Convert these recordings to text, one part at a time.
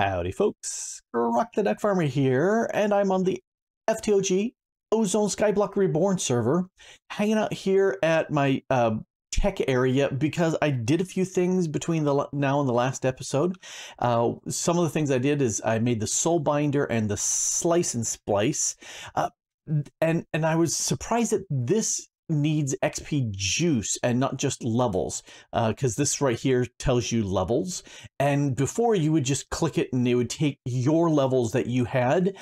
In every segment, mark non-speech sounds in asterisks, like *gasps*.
Howdy, folks. Grok the Duck Farmer here, and I'm on the FTOG Ozone Skyblock Reborn server, hanging out here at my uh, tech area because I did a few things between the now and the last episode. Uh, some of the things I did is I made the soul binder and the slice and splice, uh, and and I was surprised that this needs XP juice and not just levels, because uh, this right here tells you levels. And before you would just click it and it would take your levels that you had.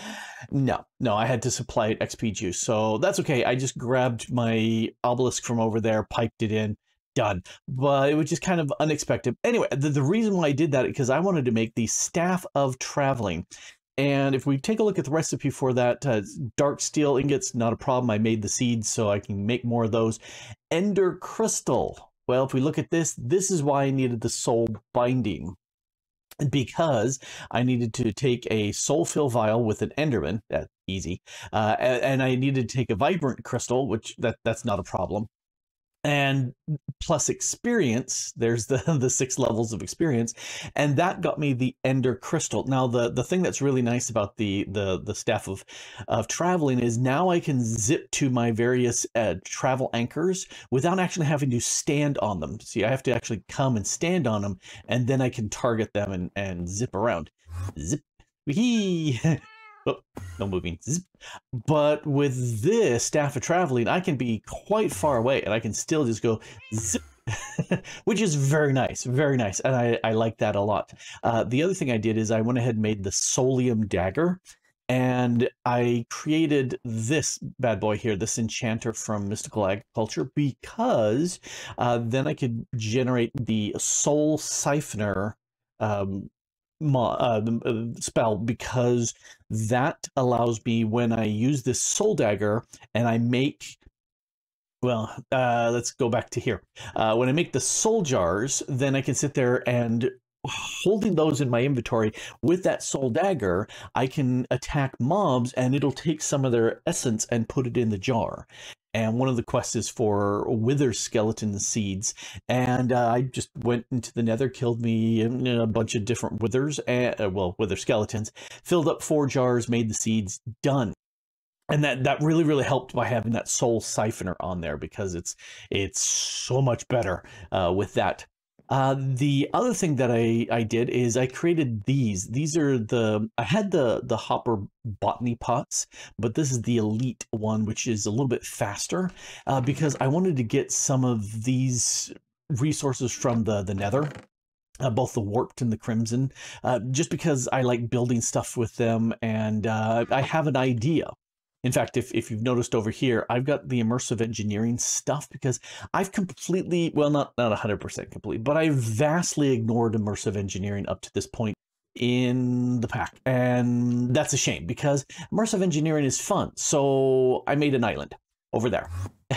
No, no, I had to supply it XP juice. So that's okay. I just grabbed my obelisk from over there, piped it in, done. But it was just kind of unexpected. Anyway, the, the reason why I did that because I wanted to make the Staff of Traveling. And if we take a look at the recipe for that, uh, dark steel ingots, not a problem. I made the seeds so I can make more of those. Ender crystal. Well, if we look at this, this is why I needed the soul binding. Because I needed to take a soul fill vial with an Enderman, that's easy, uh, and I needed to take a vibrant crystal, which that that's not a problem and plus experience there's the *laughs* the six levels of experience and that got me the ender crystal. Now the the thing that's really nice about the the the staff of of traveling is now i can zip to my various uh, travel anchors without actually having to stand on them. See i have to actually come and stand on them and then i can target them and and zip around. Zip! *laughs* *laughs* No moving. But with this staff of traveling, I can be quite far away and I can still just go zip, *laughs* which is very nice, very nice. And I, I like that a lot. Uh, the other thing I did is I went ahead and made the Soulium dagger and I created this bad boy here, this enchanter from Mystical Agriculture, because uh, then I could generate the Soul Siphoner um, uh, uh, spell because that allows me when I use this soul dagger and I make well, uh, let's go back to here. Uh, when I make the soul jars, then I can sit there and holding those in my inventory with that soul dagger, I can attack mobs and it'll take some of their essence and put it in the jar. And one of the quests is for wither skeleton seeds. And uh, i just went into the nether killed me a bunch of different withers and, uh, well wither skeletons filled up four jars made the seeds done. And that that really really helped by having that soul siphoner on there because it's it's so much better uh, with that uh, the other thing that I, I did is I created these. These are the, I had the, the hopper botany pots, but this is the elite one, which is a little bit faster uh, because I wanted to get some of these resources from the, the nether. Uh, both the warped and the crimson, uh, just because I like building stuff with them and uh, I have an idea in fact, if, if you've noticed over here, I've got the immersive engineering stuff because I've completely, well, not, not 100% complete, but I've vastly ignored immersive engineering up to this point in the pack. And that's a shame because immersive engineering is fun. So I made an island over there. *laughs*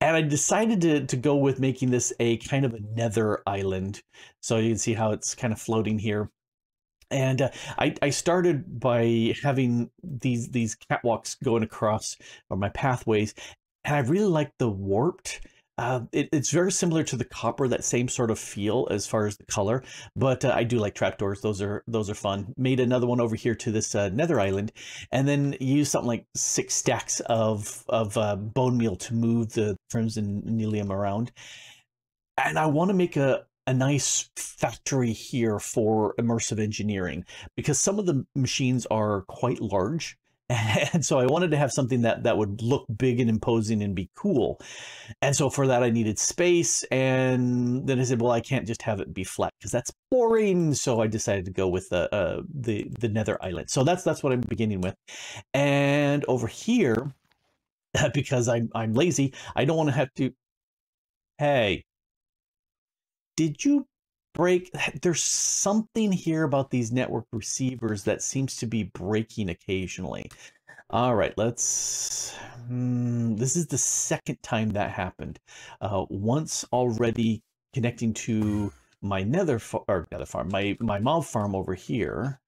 and I decided to, to go with making this a kind of a nether island. So you can see how it's kind of floating here and uh, I, I started by having these these catwalks going across or my pathways and i really like the warped uh, it, it's very similar to the copper that same sort of feel as far as the color but uh, i do like trapdoors those are those are fun. Made another one over here to this uh, nether island and then use something like six stacks of of uh, bone meal to move the crimson nylium around. And i want to make a a nice factory here for immersive engineering because some of the machines are quite large *laughs* and so I wanted to have something that that would look big and imposing and be cool. And so for that I needed space and then I said well I can't just have it be flat because that's boring so I decided to go with the uh, the the nether island. So that's that's what I'm beginning with. And over here *laughs* because I'm I'm lazy, I don't want to have to Hey, did you break there's something here about these network receivers that seems to be breaking occasionally. All right let's hmm, this is the second time that happened. Uh, once already connecting to my nether or nether farm my my mob farm over here.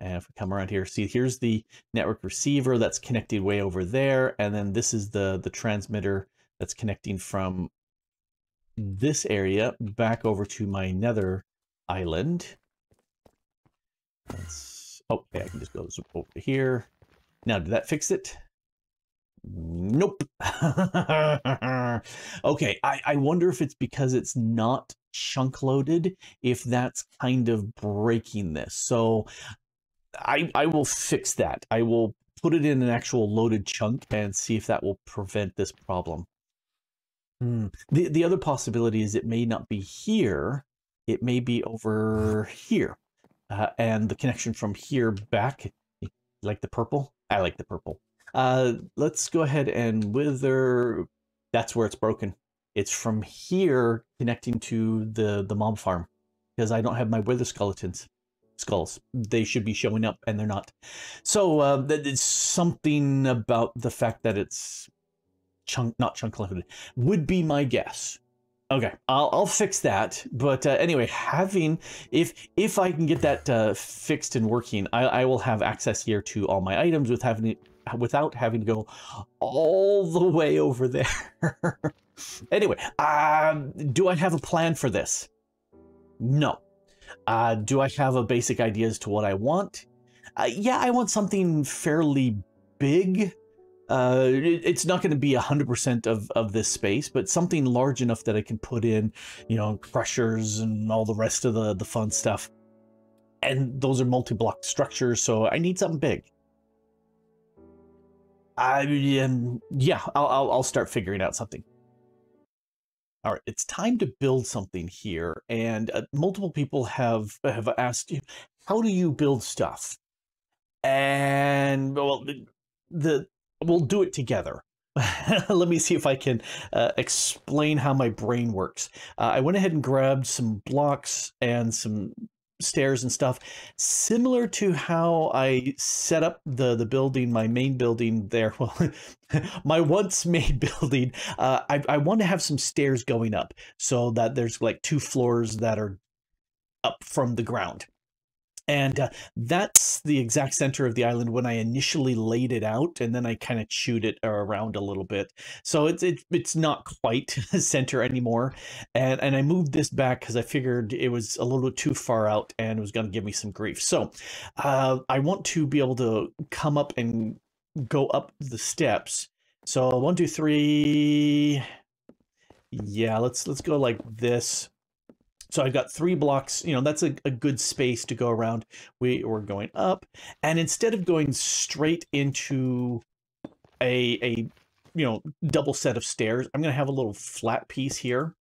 And if we come around here see here's the network receiver that's connected way over there and then this is the the transmitter that's connecting from this area back over to my nether island. Oh, okay, I can just go over here. Now, did that fix it? Nope. *laughs* okay, I, I wonder if it's because it's not chunk loaded, if that's kind of breaking this. So I, I will fix that. I will put it in an actual loaded chunk and see if that will prevent this problem. Hmm. The, the other possibility is it may not be here. It may be over here. Uh, and the connection from here back, like the purple? I like the purple. Uh, let's go ahead and wither. That's where it's broken. It's from here connecting to the, the mob farm because I don't have my wither skeletons skulls. They should be showing up and they're not. So uh, that is something about the fact that it's chunk, not chunk loaded, would be my guess. Okay, I'll, I'll fix that. But uh, anyway, having if if I can get that uh, fixed and working, I, I will have access here to all my items with having without having to go all the way over there. *laughs* anyway, um, do I have a plan for this? No. Uh, do I have a basic idea as to what I want? Uh, yeah, I want something fairly big. Uh, it, it's not going to be 100% of, of this space, but something large enough that I can put in, you know, crushers and all the rest of the, the fun stuff. And those are multi-block structures, so I need something big. I um, yeah, I'll, I'll, I'll start figuring out something. All right, it's time to build something here, and uh, multiple people have have asked you, how do you build stuff? And well, the we'll do it together. *laughs* Let me see if I can uh, explain how my brain works. Uh, I went ahead and grabbed some blocks and some stairs and stuff similar to how i set up the the building my main building there *laughs* well *laughs* my once made building uh, I, I want to have some stairs going up so that there's like two floors that are up from the ground and uh, that's the exact center of the island when I initially laid it out, and then I kind of chewed it around a little bit. So it's it, it's not quite *laughs* center anymore, and and I moved this back because I figured it was a little too far out and it was going to give me some grief. So uh, I want to be able to come up and go up the steps. So one, two, three. Yeah, let's let's go like this. So I've got three blocks, you know, that's a, a good space to go around. We, we're going up. And instead of going straight into a, a, you know, double set of stairs, I'm going to have a little flat piece here.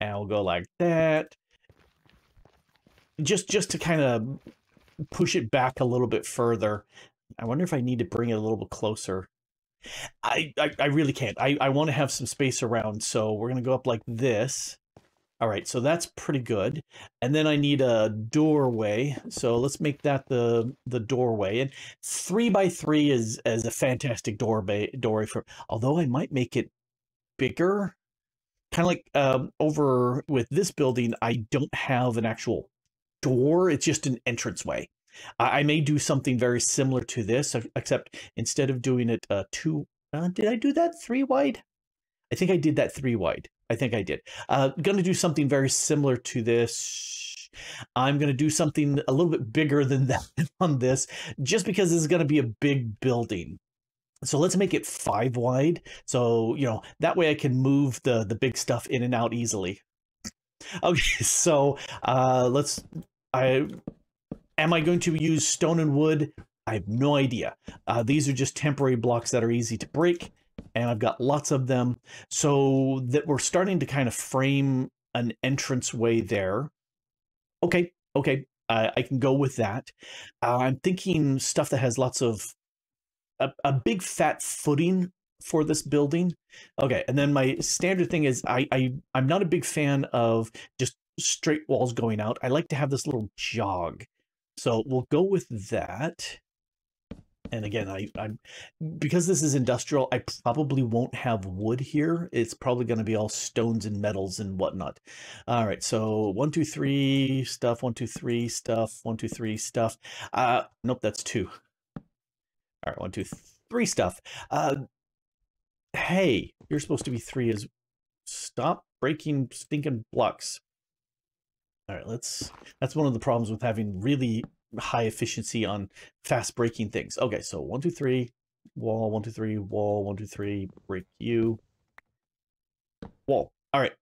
And I'll go like that. Just, just to kind of push it back a little bit further. I wonder if I need to bring it a little bit closer. I, I, I really can't. I, I want to have some space around. So we're going to go up like this. All right, so that's pretty good. And then I need a doorway. So let's make that the the doorway. And three by three is as a fantastic doorway doorway for. Although I might make it bigger, kind of like um, over with this building. I don't have an actual door. It's just an entranceway. I, I may do something very similar to this, except instead of doing it uh, two. Uh, did I do that three wide? I think I did that three wide. I think I did. Uh, going to do something very similar to this. I'm going to do something a little bit bigger than *laughs* that on this, just because this is going to be a big building. So let's make it five wide. So, you know, that way I can move the, the big stuff in and out easily. *laughs* Okay, so uh, let's, I, am I going to use stone and wood? I have no idea. Uh, these are just temporary blocks that are easy to break and I've got lots of them. So that we're starting to kind of frame an entrance way there. Okay, okay, uh, I can go with that. Uh, I'm thinking stuff that has lots of a, a big fat footing for this building. Okay, and then my standard thing is I, I I'm not a big fan of just straight walls going out. I like to have this little jog. So we'll go with that and again i i'm because this is industrial i probably won't have wood here. It's probably going to be all stones and metals and whatnot. All right so one two three stuff one two three stuff one two three stuff. Uh nope that's two. All right one two three stuff. Uh hey you're supposed to be three is stop breaking stinking blocks. All right let's that's one of the problems with having really high efficiency on fast breaking things. Okay, so one, two, three, wall, one, two, three, wall, one, two, three, break you, wall. All right.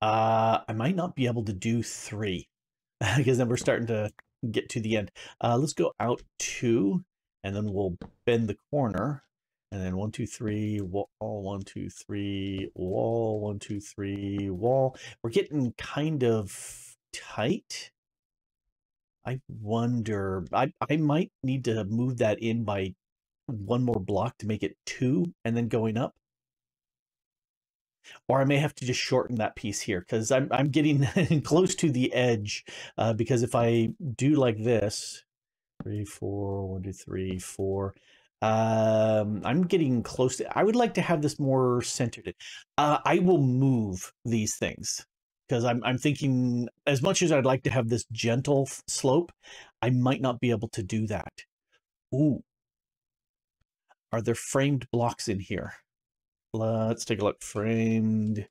Uh, I might not be able to do three *laughs* because then we're starting to get to the end. Uh, let's go out two, and then we'll bend the corner. And then one, two, three, wall, one, two, three, wall, one, two, three, wall. We're getting kind of tight. I wonder, I, I might need to move that in by one more block to make it two and then going up. Or I may have to just shorten that piece here because I'm, I'm getting *laughs* close to the edge uh, because if I do like this, three, four, one, two, three, four, um, I'm getting close to, I would like to have this more centered. Uh, I will move these things because I'm, I'm thinking as much as I'd like to have this gentle slope, I might not be able to do that. Ooh, are there framed blocks in here? Let's take a look. Framed.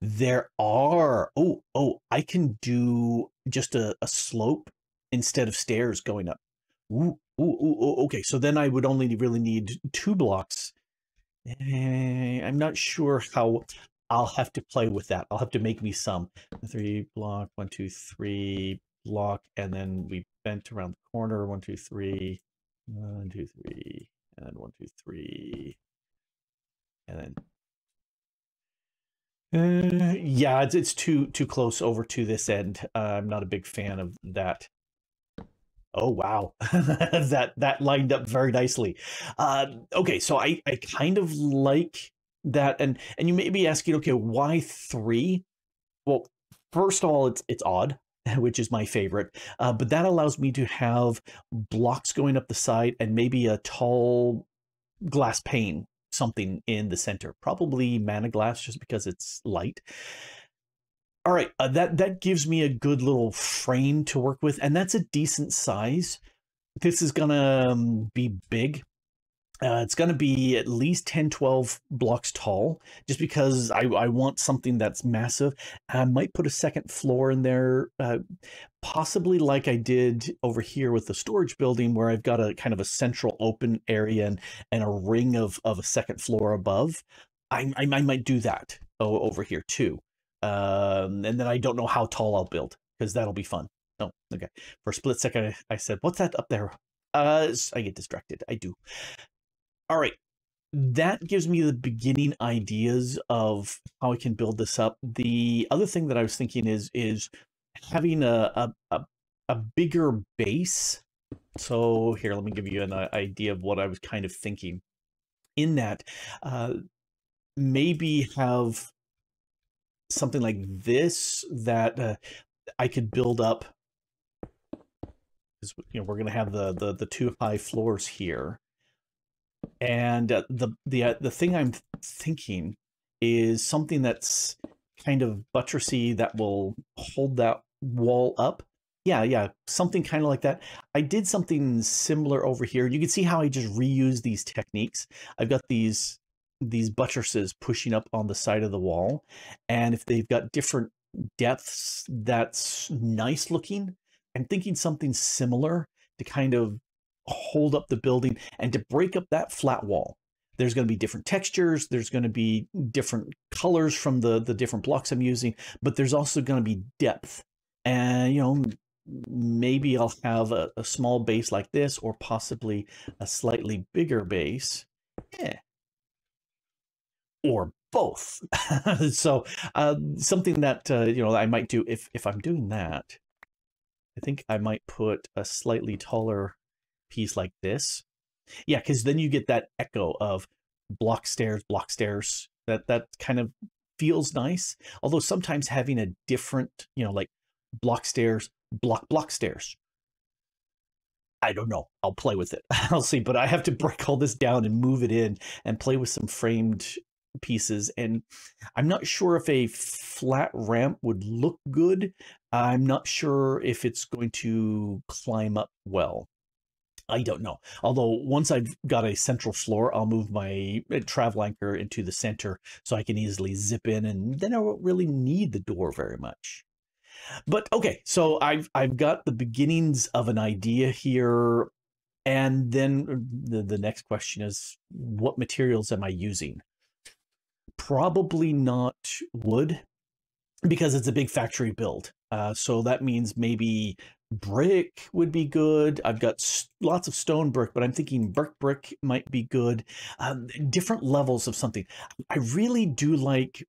There are. Oh, oh, I can do just a, a slope instead of stairs going up. Ooh, ooh, ooh, ooh, okay. So then I would only really need two blocks. Eh, I'm not sure how I'll have to play with that. I'll have to make me some. Three block, one, two, three block, and then we bent around the corner. One, two, three, one, two, three, and one, two, three, and then uh, yeah, it's, it's too too close over to this end. Uh, I'm not a big fan of that. Oh wow, *laughs* that that lined up very nicely. Uh, okay, so I I kind of like that, and and you may be asking, okay, why three? Well, first of all, it's it's odd, *laughs* which is my favorite, uh, but that allows me to have blocks going up the side and maybe a tall glass pane something in the center, probably mana glass just because it's light. All right, uh, that that gives me a good little frame to work with, and that's a decent size. This is gonna um, be big. Uh, it's going to be at least 10, 12 blocks tall, just because I, I want something that's massive. I might put a second floor in there, uh, possibly like I did over here with the storage building, where I've got a kind of a central open area and, and a ring of, of a second floor above. I, I, I might do that over here too. Um, and then I don't know how tall I'll build, because that'll be fun. Oh, okay. For a split second, I, I said, what's that up there? Uh, I get distracted. I do all right that gives me the beginning ideas of how I can build this up. The other thing that I was thinking is is having a a, a, bigger base. So here, let me give you an uh, idea of what I was kind of thinking. In that, uh, maybe have something like this that uh, I could build up. You know, we're going to have the the the two high floors here and uh, the the uh, the thing I'm thinking is something that's kind of buttressy that will hold that wall up. Yeah, yeah, something kind of like that. I did something similar over here. You can see how I just reuse these techniques. I've got these these buttresses pushing up on the side of the wall, and if they've got different depths, that's nice looking. I'm thinking something similar to kind of hold up the building and to break up that flat wall there's going to be different textures there's going to be different colors from the the different blocks i'm using but there's also going to be depth. And you know maybe i'll have a, a small base like this or possibly a slightly bigger base. Yeah. Or both. *laughs* So uh, something that uh, you know i might do if if i'm doing that i think i might put a slightly taller piece like this. Yeah, because then you get that echo of block stairs, block stairs. That that kind of feels nice. Although sometimes having a different, you know, like block stairs, block block stairs. I don't know. I'll play with it. *laughs* I'll see. But I have to break all this down and move it in and play with some framed pieces. And I'm not sure if a flat ramp would look good. I'm not sure if it's going to climb up well. I don't know. Although once I've got a central floor, I'll move my uh, travel anchor into the center so I can easily zip in and then I won't really need the door very much. But okay, so I've I've got the beginnings of an idea here, and then the the next question is, what materials am I using? Probably not wood, because it's a big factory build. Uh, so that means maybe brick would be good. I've got lots of stone brick, but I'm thinking brick brick might be good. Um, different levels of something. I really do like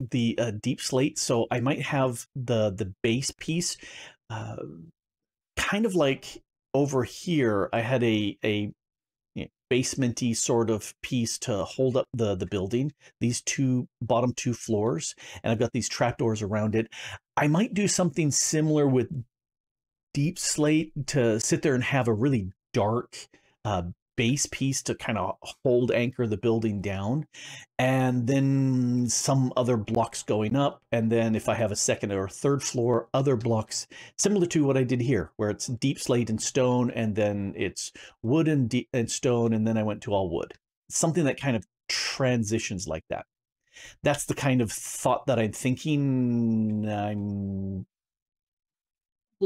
the uh, deep slate, so I might have the the base piece, uh, kind of like over here. I had a a basementy sort of piece to hold up the the building. These two bottom two floors, and I've got these trapdoors around it. I might do something similar with deep slate to sit there and have a really dark uh, base piece to kind of hold anchor the building down and then some other blocks going up and then if i have a second or third floor other blocks similar to what i did here where it's deep slate and stone and then it's wood and, deep, and stone and then i went to all wood. Something that kind of transitions like that. That's the kind of thought that i'm thinking i'm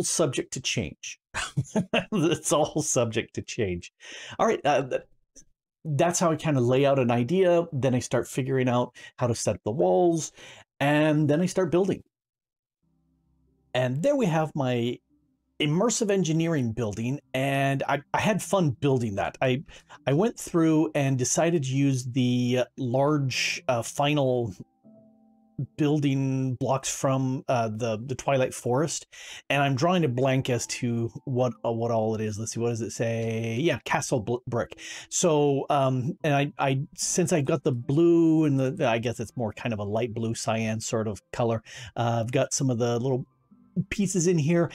subject to change. *laughs* it's all subject to change. All right. Uh, that's how I kind of lay out an idea. Then I start figuring out how to set up the walls. And then I start building. And there we have my immersive engineering building and I, I, had fun building that. I I went through and decided to use the large uh, final building blocks from uh, the the Twilight Forest, and I'm drawing a blank as to what uh, what all it is. Let's see, what does it say? Yeah, Castle Brick. So, um, and I I since I got the blue and the I guess it's more kind of a light blue cyan sort of color. Uh, I've got some of the little pieces in here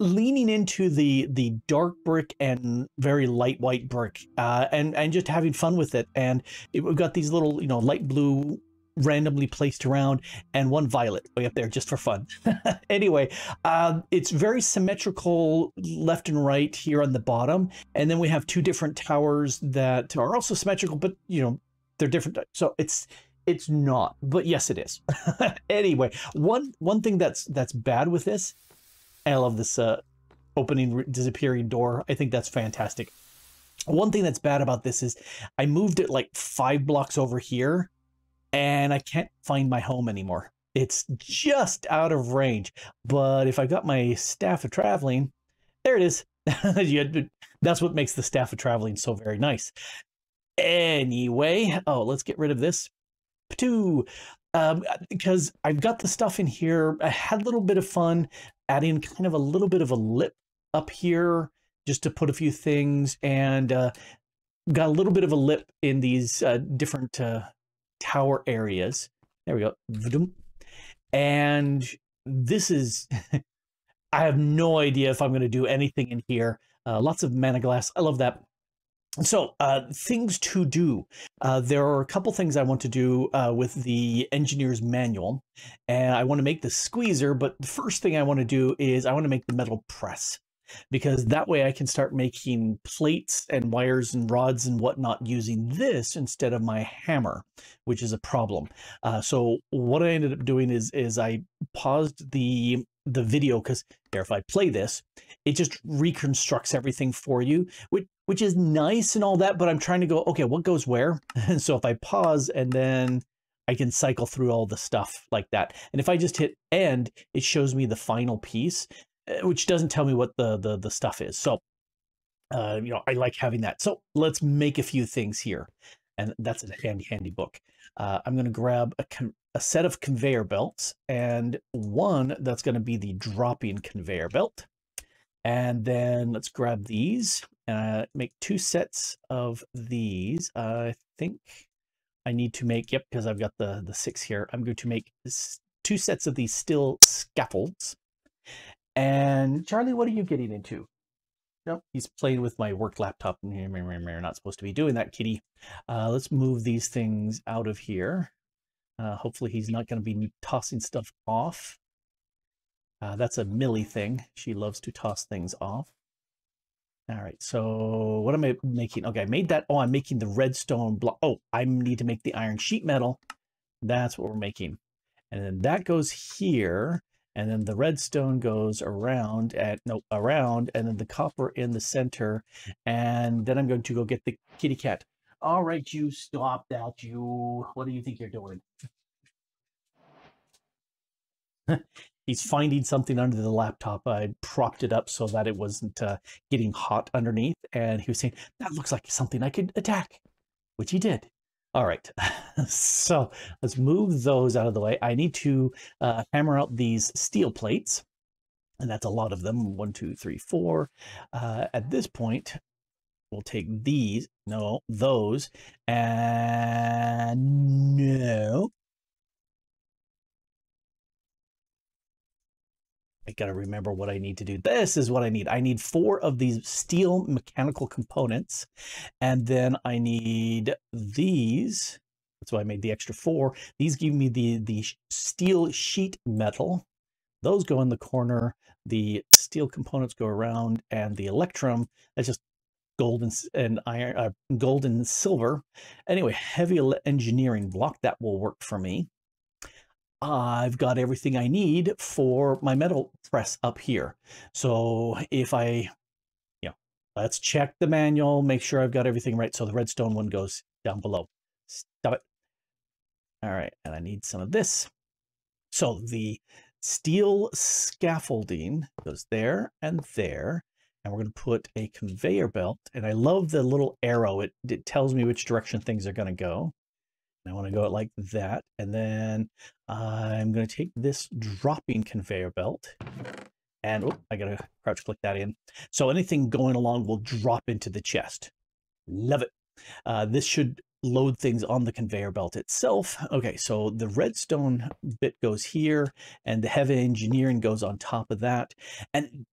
leaning into the the dark brick and very light white brick uh, and and just having fun with it and it, we've got these little you know light blue randomly placed around, and one violet way up there just for fun. *laughs* anyway, um, it's very symmetrical left and right here on the bottom. And then we have two different towers that are also symmetrical, but you know, they're different. So it's it's not, but yes, it is. *laughs* anyway, one one thing that's that's bad with this, I love this uh, opening disappearing door. I think that's fantastic. One thing that's bad about this is I moved it like five blocks over here and I can't find my home anymore. It's just out of range. But if I got my staff of traveling, there it is. *laughs* That's what makes the staff of traveling so very nice. Anyway, oh, let's get rid of this. Two, um, because I've got the stuff in here. I had a little bit of fun adding kind of a little bit of a lip up here just to put a few things and uh, got a little bit of a lip in these uh, different uh, tower areas. There we go. And this is, *laughs* I have no idea if I'm going to do anything in here. Uh, lots of mana glass. I love that. So, uh, things to do. Uh, there are a couple things I want to do uh, with the engineer's manual, and I want to make the squeezer. But the first thing I want to do is I want to make the metal press because that way I can start making plates and wires and rods and whatnot using this instead of my hammer, which is a problem. Uh, so what I ended up doing is is I paused the the video because if I play this, it just reconstructs everything for you, which which is nice and all that. But I'm trying to go, okay, what goes where? And *laughs* so if I pause and then I can cycle through all the stuff like that. And if I just hit end, it shows me the final piece. Uh, which doesn't tell me what the the, the stuff is. So, uh, you know, I like having that. So let's make a few things here, and that's a handy handy book. Uh, I'm going to grab a, a set of conveyor belts, and one that's going to be the dropping conveyor belt. And then let's grab these and uh, make two sets of these. I think I need to make, yep, because I've got the, the six here. I'm going to make two sets of these steel scaffolds. And Charlie, what are you getting into? Nope, he's playing with my work laptop. You're *laughs* not supposed to be doing that, kitty. Uh, let's move these things out of here. Uh, hopefully he's not going to be tossing stuff off. Uh, that's a Millie thing. She loves to toss things off. All right, so what am I making? Okay, I made that. Oh, I'm making the redstone block. Oh, I need to make the iron sheet metal. That's what we're making. And then that goes here. And then the redstone goes around at no around, and then the copper in the center, and then I'm going to go get the kitty cat. All right, you stop that, you. What do you think you're doing? *laughs* He's finding something under the laptop. I propped it up so that it wasn't uh, getting hot underneath, and he was saying that looks like something I could attack, which he did. All right, *laughs* so let's move those out of the way. I need to uh, hammer out these steel plates, and that's a lot of them. One, two, three, four. Uh, at this point, we'll take these, no, those, and no, I got to remember what I need to do. This is what I need. I need four of these steel mechanical components. And then I need these. That's why I made the extra four. These give me the, the steel sheet metal. Those go in the corner. The steel components go around. And the electrum, that's just gold and, and iron, uh, gold and silver. Anyway, heavy engineering block, that will work for me. I've got everything I need for my metal press up here. So if I, you know, let's check the manual, make sure I've got everything right. So the redstone one goes down below. Stop it. All right, and I need some of this. So the steel scaffolding goes there and there. And we're going to put a conveyor belt. And I love the little arrow. It, it tells me which direction things are going to go. I want to go like that. And then I'm going to take this dropping conveyor belt and oh, I got to crouch click that in. So anything going along will drop into the chest. Love it. Uh, this should load things on the conveyor belt itself. Okay, so the redstone bit goes here and the heavy engineering goes on top of that. And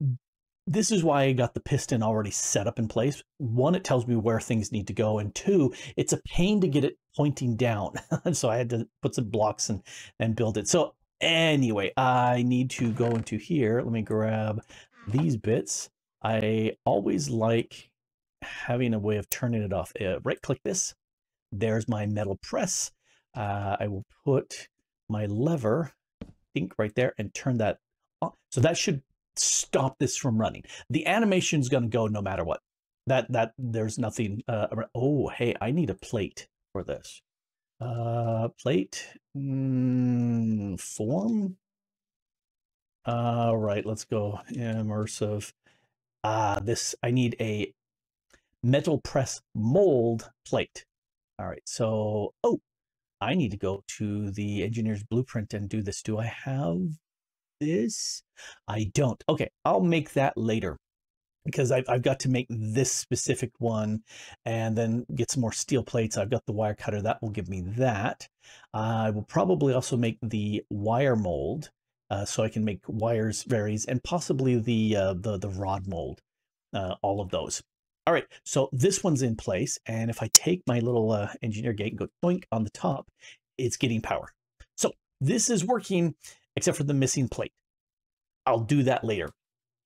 this is why I got the piston already set up in place. One, it tells me where things need to go. And two, it's a pain to get it pointing down. and *laughs* so I had to put some blocks and, and build it. So anyway, I need to go into here. Let me grab these bits. I always like having a way of turning it off. Uh, right click this. There's my metal press. Uh, I will put my lever, think right there, and turn that on. So that should stop this from running. The animation is going to go no matter what. That that there's nothing. Uh, oh, hey, I need a plate for this. Uh, plate mm, form. All right, let's go immersive. Ah, uh, this I need a metal press mold plate. All right, so oh, I need to go to the engineer's blueprint and do this. Do I have this? I don't. Okay, I'll make that later because I've, I've got to make this specific one and then get some more steel plates. I've got the wire cutter. That will give me that. I will probably also make the wire mold uh, so I can make wires varies and possibly the, uh, the, the rod mold, uh, all of those. All right, so this one's in place. And if I take my little uh, engineer gate and go doink on the top, it's getting power. So this is working except for the missing plate. I'll do that later.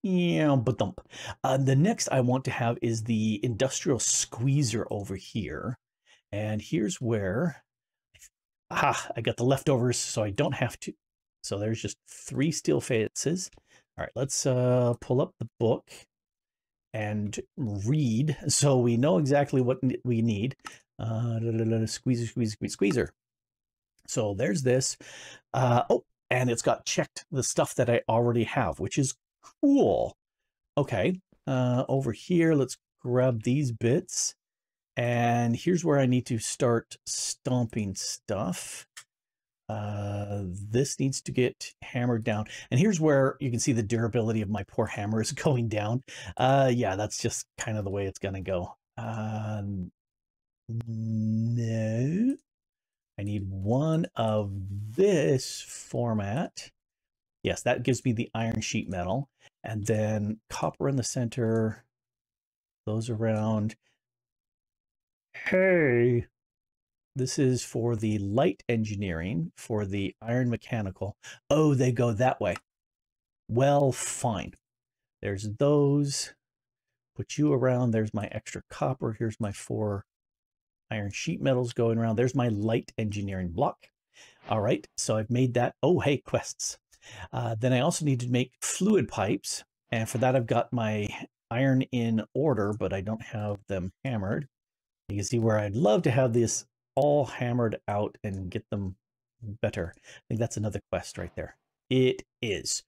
Yeah, but dump. Uh, the next I want to have is the industrial squeezer over here. And here's where, ah, I got the leftovers so I don't have to. So there's just three steel faces. All right, let's uh, pull up the book and read so we know exactly what we need. Uh, squeezer, squeezer, squeezer, squeezer. So there's this. Uh, oh, and it's got checked the stuff that I already have, which is cool. Okay, uh, over here, let's grab these bits. And here's where I need to start stomping stuff. Uh, this needs to get hammered down. And here's where you can see the durability of my poor hammer is *laughs* going down. Uh, yeah, that's just kind of the way it's going to go. Uh, no. I need one of this format. Yes, that gives me the iron sheet metal. And then copper in the center, those around. Hey, this is for the light engineering, for the iron mechanical. Oh, they go that way. Well, fine. There's those. Put you around. There's my extra copper. Here's my four iron sheet metals going around. There's my light engineering block. All right, so I've made that. Oh, hey, quests. Uh, then I also need to make fluid pipes. And for that, I've got my iron in order, but I don't have them hammered. You can see where I'd love to have this all hammered out and get them better. I think that's another quest right there. It is.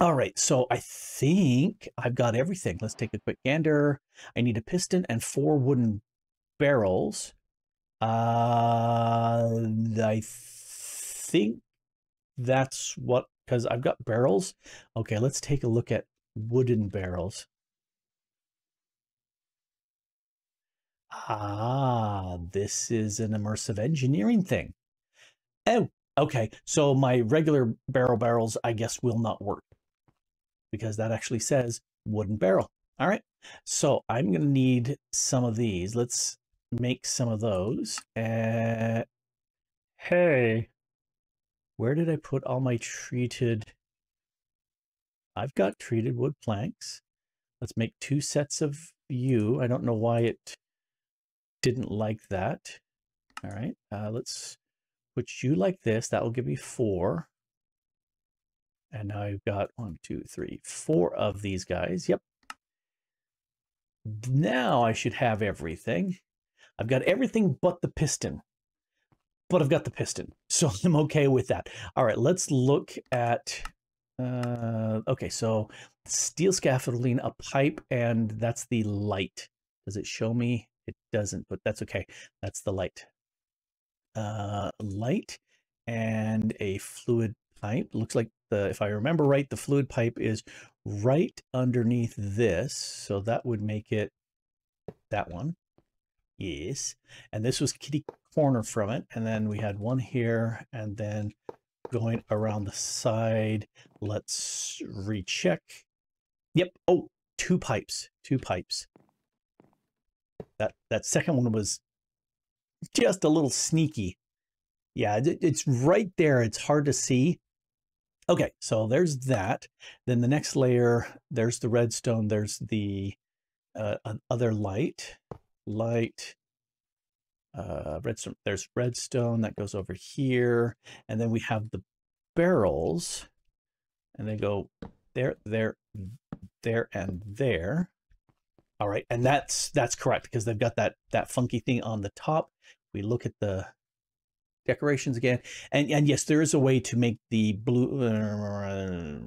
All right, so I think I've got everything. Let's take a quick gander. I need a piston and four wooden barrels. Uh, I think that's what, because I've got barrels. Okay, let's take a look at wooden barrels. Ah, this is an immersive engineering thing. Oh, okay. So my regular barrel barrels, I guess, will not work because that actually says wooden barrel. All right. So I'm going to need some of these. Let's make some of those. Uh, hey, where did I put all my treated? I've got treated wood planks. Let's make two sets of you. I don't know why it didn't like that. All right, uh, let's put you like this. That will give me four. And now I've got one, two, three, four of these guys. Yep. Now I should have everything. I've got everything but the piston. But I've got the piston, *laughs* so I'm okay with that. All right, let's look at, uh, okay, so steel scaffolding, a pipe, and that's the light. Does it show me? It doesn't, but that's okay. That's the light. Uh, light and a fluid pipe. Looks like the, if I remember right, the fluid pipe is right underneath this. So that would make it that one. Yes. And this was kitty corner from it. And then we had one here and then going around the side. Let's recheck. Yep. Oh, two pipes, two pipes. That, that second one was just a little sneaky. Yeah, it, it's right there. It's hard to see. Okay, so there's that. Then the next layer, there's the redstone. There's the uh, other light, light, uh, redstone. There's redstone that goes over here. And then we have the barrels and they go there, there, there, and there. All right, and that's that's correct because they've got that that funky thing on the top. We look at the decorations again, and and yes, there is a way to make the blue uh,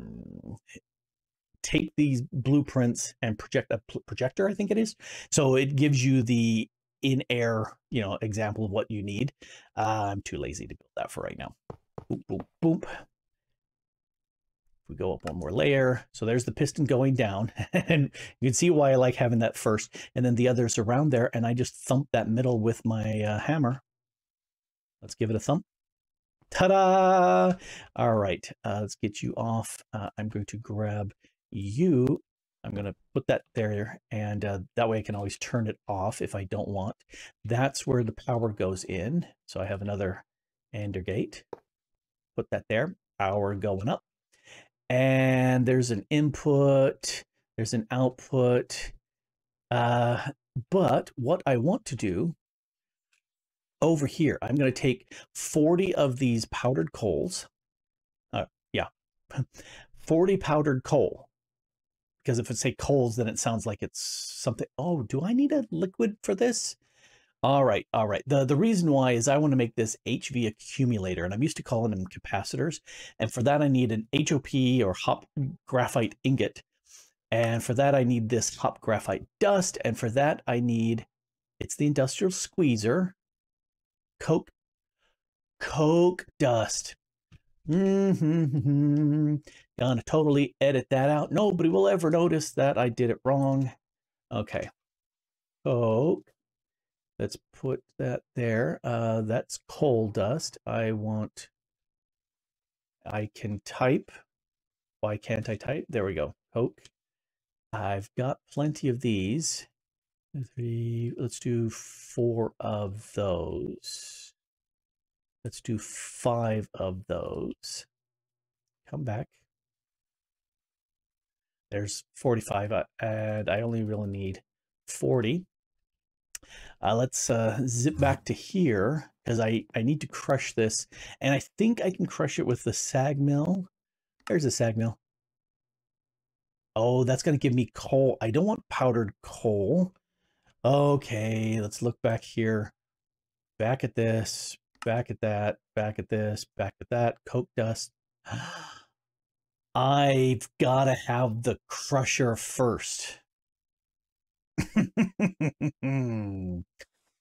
take these blueprints and project a projector. I think it is. So it gives you the in air, you know, example of what you need. Uh, I'm too lazy to build that for right now. Boop boop boop. If we go up one more layer, so there's the piston going down, *laughs* and you can see why I like having that first, and then the others around there, and I just thump that middle with my uh, hammer. Let's give it a thump. Ta-da! All right, uh, let's get you off. Uh, I'm going to grab you. I'm going to put that there, and uh, that way I can always turn it off if I don't want. That's where the power goes in. So I have another Ender gate. Put that there. Power going up and there's an input, there's an output. Uh, but what I want to do over here, I'm going to take 40 of these powdered coals. Uh, yeah, *laughs* 40 powdered coal. Because if it say coals, then it sounds like it's something. Oh, do I need a liquid for this? All right, all right. The, the reason why is I want to make this HV accumulator, and I'm used to calling them capacitors. And for that, I need an HOP or hop graphite ingot. And for that, I need this hop graphite dust. And for that, I need, it's the industrial squeezer, coke, coke dust. Mm-hmm. Hmm, hmm, hmm, Gonna totally edit that out. Nobody will ever notice that I did it wrong. Okay. Coke Let's put that there. Uh, that's coal dust. I want, I can type. Why can't I type? There we go. Coke. I've got plenty of these. Three, let's do four of those. Let's do five of those. Come back. There's 45, uh, and I only really need 40. Uh, let's uh, zip back to here because I, I need to crush this. And I think I can crush it with the sag mill. There's a sag mill. Oh, that's going to give me coal. I don't want powdered coal. Okay, let's look back here. Back at this, back at that, back at this, back at that. Coke dust. *gasps* I've got to have the crusher first. *laughs*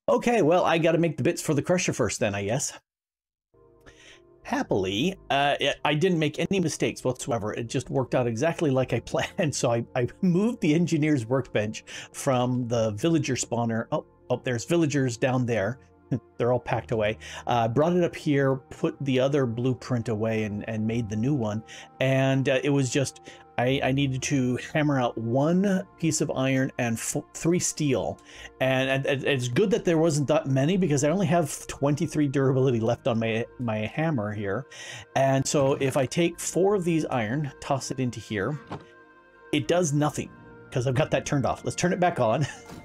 okay, well, I got to make the bits for the crusher first then, I guess. Happily, uh, I didn't make any mistakes whatsoever. It just worked out exactly like I *laughs* planned. So I, I moved the engineer's workbench from the villager spawner. Oh, oh, there's villagers down there. *laughs* They're all packed away. Uh, brought it up here, put the other blueprint away, and, and made the new one. And uh, it was just I, I, needed to hammer out one piece of iron and three steel. And, and, it's good that there wasn't that many because I only have 23 durability left on my, my hammer here. And so if I take four of these iron, toss it into here, it does nothing because I've got that turned off. Let's turn it back on. *laughs*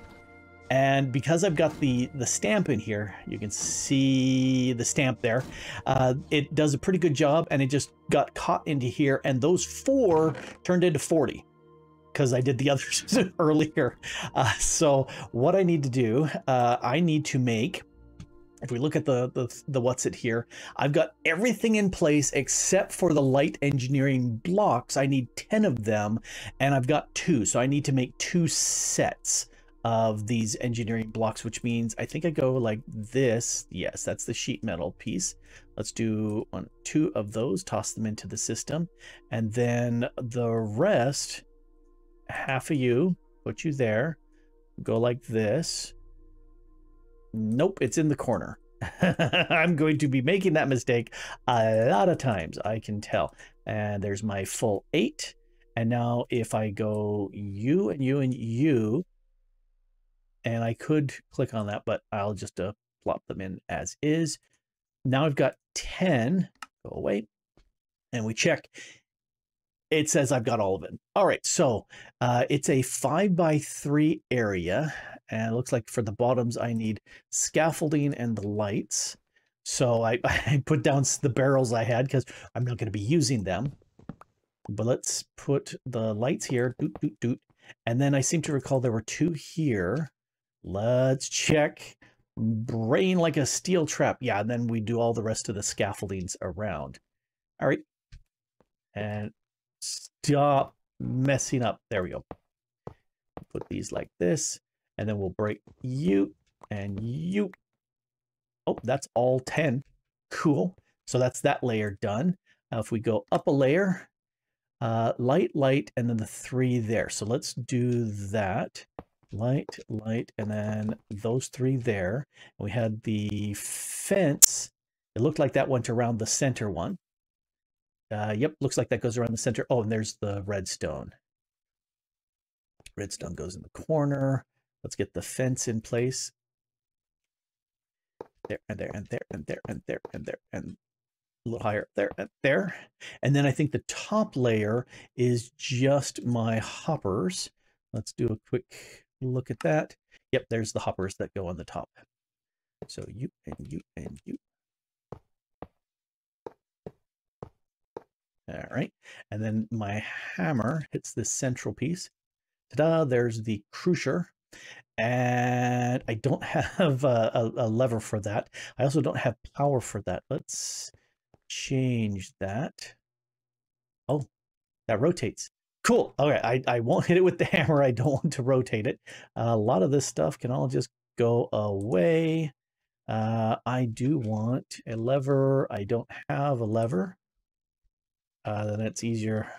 And because I've got the, the stamp in here, you can see the stamp there, uh, it does a pretty good job and it just got caught into here and those four turned into 40 because I did the *laughs* others earlier. Uh, so what I need to do, uh, I need to make, if we look at the, the, the what's it here, I've got everything in place except for the light engineering blocks. I need 10 of them and I've got two. So I need to make two sets of these engineering blocks, which means I think I go like this. Yes, that's the sheet metal piece. Let's do one, two of those, toss them into the system. And then the rest, half of you, put you there, go like this. Nope, it's in the corner. *laughs* I'm going to be making that mistake a lot of times, I can tell. And there's my full eight. And now if I go you and you and you, and I could click on that, but I'll just uh, plop them in as is. Now I've got 10, go away, and we check. It says I've got all of it. All right, so uh, it's a five by three area, and it looks like for the bottoms I need scaffolding and the lights. So I, *laughs* I put down the barrels I had because I'm not going to be using them. But let's put the lights here, doot, doot, doot. And then I seem to recall there were two here. Let's check. Brain like a steel trap. Yeah, and then we do all the rest of the scaffoldings around. All right. And stop messing up. There we go. Put these like this. And then we'll break you and you. Oh, that's all 10. Cool. So that's that layer done. Now if we go up a layer, uh, light, light, and then the three there. So let's do that light, light, and then those three there. We had the fence. It looked like that went around the center one. Uh, yep, looks like that goes around the center. Oh, and there's the redstone. Redstone goes in the corner. Let's get the fence in place. There and there and there and there and there and there and a little higher there and there. And then I think the top layer is just my hoppers. Let's do a quick look at that. Yep, there's the hoppers that go on the top. So you and you and you. All right, and then my hammer hits this central piece. Ta-da, there's the crusher. And I don't *laughs* have a, a, a lever for that. I also don't have power for that. Let's change that. Oh, that rotates. Cool. Okay, I, I won't hit it with the *laughs* hammer. I don't want to rotate it. Uh, a lot of this stuff can all just go away. Uh, I do want a lever. I don't have a lever. Uh, then it's easier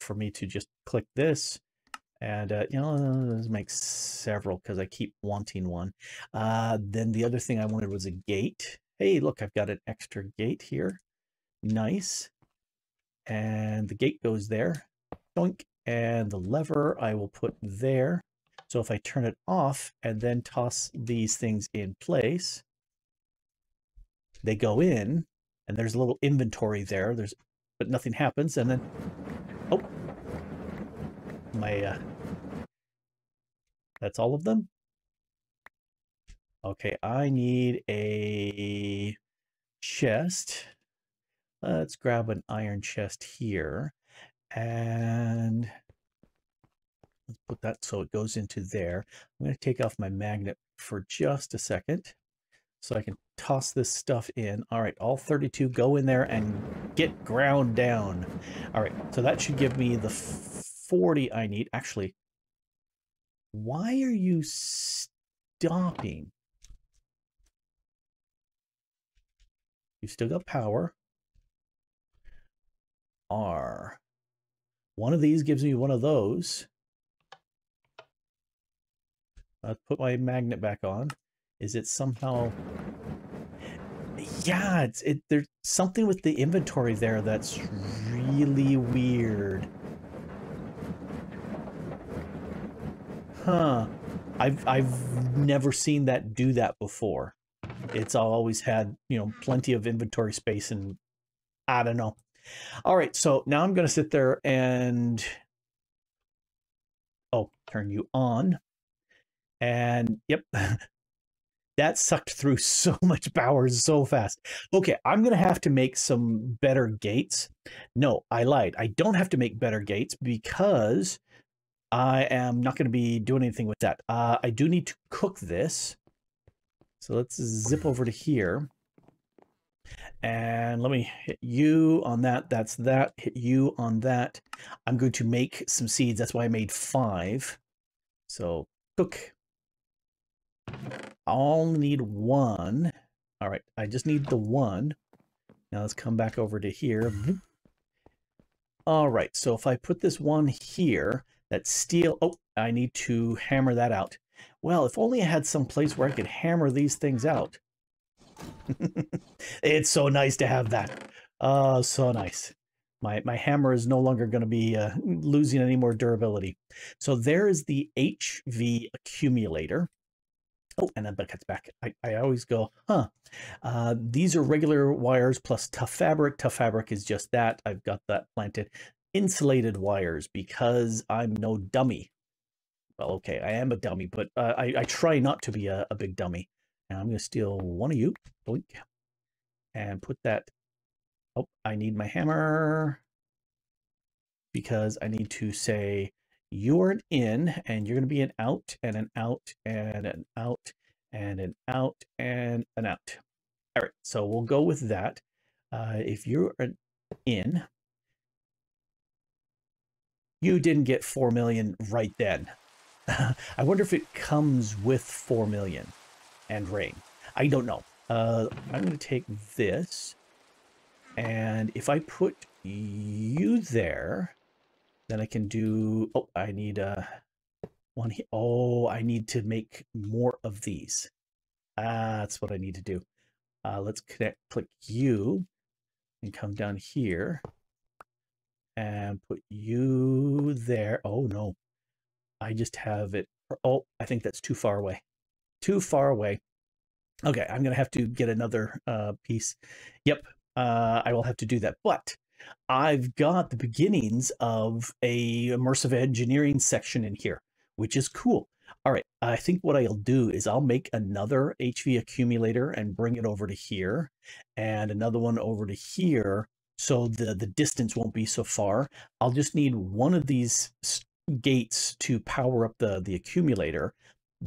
for me to just click this. And, uh, you know, let's make several because I keep wanting one. Uh, then the other thing I wanted was a gate. Hey, look, I've got an extra gate here. Nice. And the gate goes there. Doink. And the lever I will put there. So if I turn it off and then toss these things in place, they go in and there's a little inventory there. There's, but nothing happens. And then, oh, my, uh, that's all of them. Okay, I need a chest. let's grab an iron chest here and let's put that so it goes into there. I'm going to take off my magnet for just a second so I can toss this stuff in. All right, all 32 go in there and get ground down. All right, so that should give me the 40 I need. Actually, why are you stopping? You still got power. R. One of these gives me one of those. Let's put my magnet back on. Is it somehow... Yeah, it's it. There's something with the inventory there that's really weird. Huh. I've I've never seen that do that before. It's always had, you know, plenty of inventory space and I don't know. All right, so now I'm going to sit there and oh, turn you on. And yep, *laughs* that sucked through *laughs* so much power so fast. Okay, I'm going to have to make some better gates. No, I lied. I don't have to make better gates because I am not going to be doing anything with that. Uh, I do need to cook this. So let's zip over to here. And let me hit you on that. That's that. Hit you on that. I'm going to make some seeds. That's why I made five. So cook. I'll need one. All right, I just need the one. Now let's come back over to here. Mm-hmm. All right, so if I put this one here, that steel, oh, I need to hammer that out. Well, if only I had some place where I could hammer these things out. *laughs* it's so nice to have that. Oh, so nice. My, my hammer is no longer going to be uh, losing any more durability. So there is the HV accumulator. Oh, and then buckets back. I, I always go, huh. Uh, these are regular wires plus tough fabric. Tough fabric is just that. I've got that planted. Insulated wires because I'm no dummy. Well, okay, I am a dummy, but uh, I, I try not to be a, a big dummy. And I'm going to steal one of you. Boink. And put that. Oh, I need my hammer. Because I need to say you're an in and you're going to be an out and an out and an out and an out and an out. All right, so we'll go with that. Uh, if you're an in, you didn't get 4 million right then. *laughs* I wonder if it comes with 4 million and rain. I don't know. Uh, I'm going to take this and if I put you there, then I can do, oh, I need uh, one here. Oh, I need to make more of these. That's what I need to do. Uh, let's connect, click you and come down here and put you there. Oh no, I just have it. Oh, I think that's too far away. Too far away. Okay, I'm going to have to get another uh, piece. Yep, uh, I will have to do that. But I've got the beginnings of a immersive engineering section in here, which is cool. All right, I think what I'll do is I'll make another HV accumulator and bring it over to here and another one over to here so the, the distance won't be so far. I'll just need one of these gates to power up the, the accumulator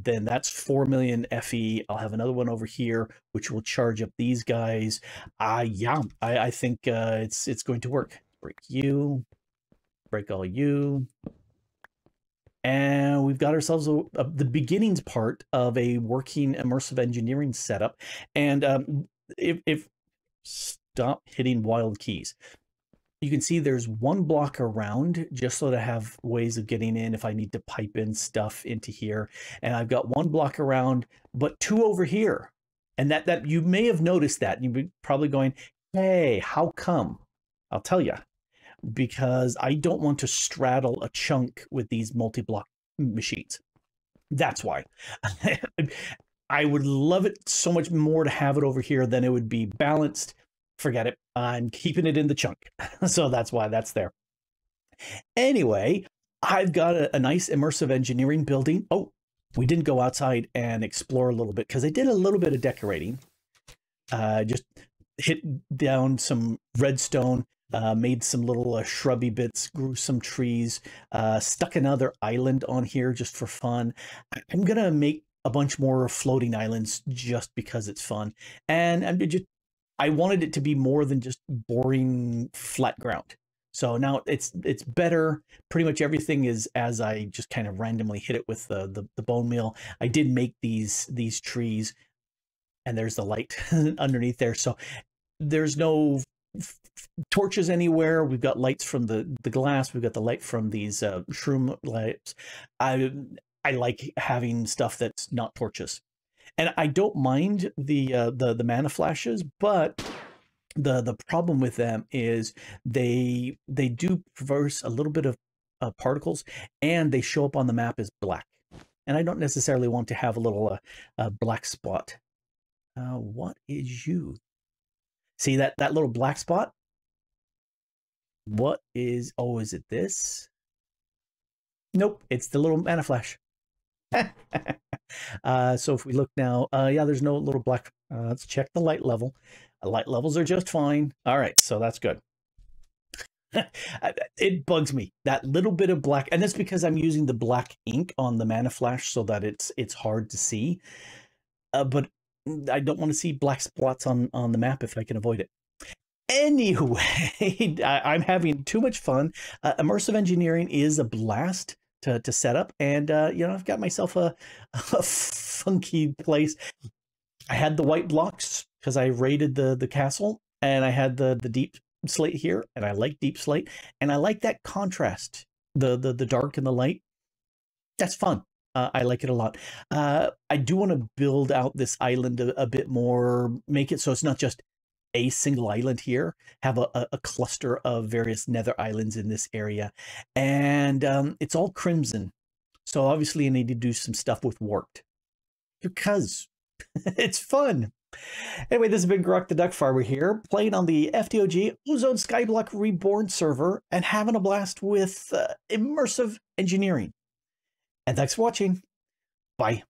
then that's 4 million FE. I'll have another one over here, which will charge up these guys. Uh, yeah, I, I think uh, it's it's going to work. Break you, break all you. And we've got ourselves a, a, the beginnings part of a working immersive engineering setup. And um, if, if stop hitting wild keys you can see there's one block around just so to have ways of getting in if I need to pipe in stuff into here. And I've got one block around, but two over here. And that, that you may have noticed that. You'd be probably going, hey, how come? I'll tell you. Because I don't want to straddle a chunk with these multi-block machines. That's why. *laughs* I would love it so much more to have it over here than it would be balanced forget it. I'm keeping it in the chunk. *laughs* so that's why that's there. Anyway, I've got a, a, nice immersive engineering building. Oh, we didn't go outside and explore a little bit because I did a little bit of decorating. Uh, just hit down some redstone, uh, made some little uh, shrubby bits, grew some trees, uh, stuck another island on here just for fun. I'm gonna make a bunch more floating islands just because it's fun, and I'm just I wanted it to be more than just boring flat ground. So now it's it's better. Pretty much everything is as I just kind of randomly hit it with the the, the bone meal. I did make these these trees, and there's the light *laughs* underneath there. So there's no torches anywhere. We've got lights from the the glass. We've got the light from these uh, shroom lights. I I like having stuff that's not torches, and I don't mind the uh, the the mana flashes, but the the problem with them is they they do traverse a little bit of uh, particles and they show up on the map as black. And i don't necessarily want to have a little uh, uh, black spot. Uh, what is you? See that that little black spot? What is oh is it this? Nope it's the little mana flash *laughs* uh, so if we look now uh, yeah there's no little black uh, let's check the light level Light levels are just fine. All right, so that's good. *laughs* it bugs me that little bit of black, and that's because I'm using the black ink on the Mana Flash so that it's it's hard to see. Uh, but I don't want to see black spots on on the map if I can avoid it. Anyway, *laughs* I, am having too much fun. Uh, immersive engineering is a blast to to set up, and uh, you know I've got myself a, *laughs* a funky place. I had the white blocks because I raided the the castle and I had the the deep slate here and I like deep slate and I like that contrast the the the dark and the light. That's fun. Uh, I like it a lot. Uh, I do want to build out this island a, a, bit more make it so it's not just a single island here have a, a, a cluster of various nether islands in this area and um, it's all crimson so obviously I need to do some stuff with warped because *laughs* it's fun Anyway, this has been Grok the Duck Farmer here, playing on the FTOG Ozone Skyblock Reborn server and having a blast with uh, immersive engineering. And thanks for watching. Bye.